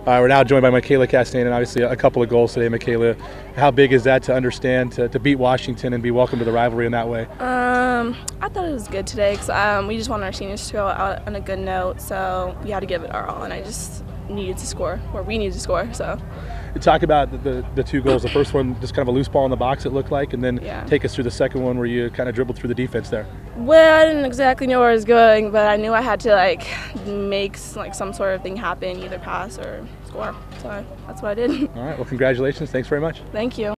Uh, we're now joined by Micaela Castain, and obviously a couple of goals today. Micaela, how big is that to understand to, to beat Washington and be welcome to the rivalry in that way? Um, I thought it was good today because um, we just wanted our seniors to go out on a good note, so we had to give it our all, and I just needed to score, or we needed to score. So Talk about the, the, the two goals. The first one, just kind of a loose ball in the box, it looked like, and then Yeah. take us through the second one where you kind of dribbled through the defense there. well, I didn't exactly know where I was going, but I knew I had to like make like some sort of thing happen, either pass or score. So that's what I did. All right, well, congratulations. Thanks very much. Thank you.